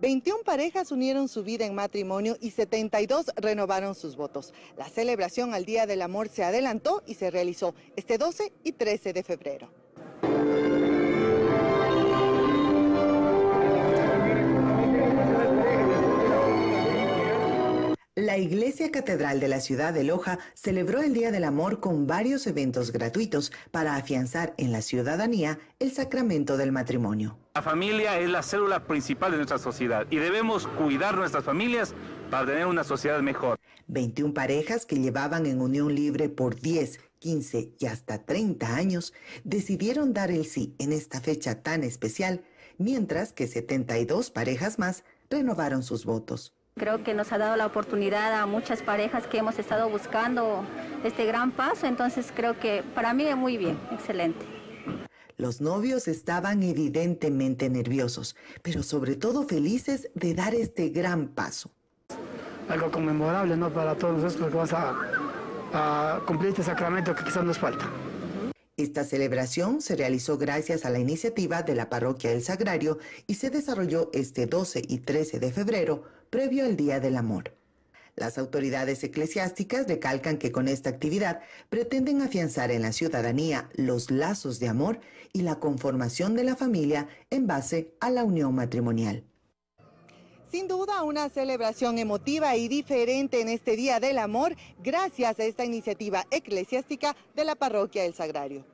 21 parejas unieron su vida en matrimonio y 72 renovaron sus votos. La celebración al Día del Amor se adelantó y se realizó este 12 y 13 de febrero. La Iglesia Catedral de la ciudad de Loja celebró el Día del Amor con varios eventos gratuitos para afianzar en la ciudadanía el sacramento del matrimonio. La familia es la célula principal de nuestra sociedad y debemos cuidar nuestras familias para tener una sociedad mejor. 21 parejas que llevaban en unión libre por 10, 15 y hasta 30 años decidieron dar el sí en esta fecha tan especial, mientras que 72 parejas más renovaron sus votos. Creo que nos ha dado la oportunidad a muchas parejas que hemos estado buscando este gran paso, entonces creo que para mí es muy bien, excelente. Los novios estaban evidentemente nerviosos, pero sobre todo felices de dar este gran paso. Algo conmemorable, ¿no? Para todos nosotros que vamos a, a cumplir este sacramento que quizás nos falta. Esta celebración se realizó gracias a la iniciativa de la Parroquia del Sagrario y se desarrolló este 12 y 13 de febrero, previo al Día del Amor. Las autoridades eclesiásticas recalcan que con esta actividad pretenden afianzar en la ciudadanía los lazos de amor y la conformación de la familia en base a la unión matrimonial. Sin duda, una celebración emotiva y diferente en este Día del Amor, gracias a esta iniciativa eclesiástica de la Parroquia del Sagrario.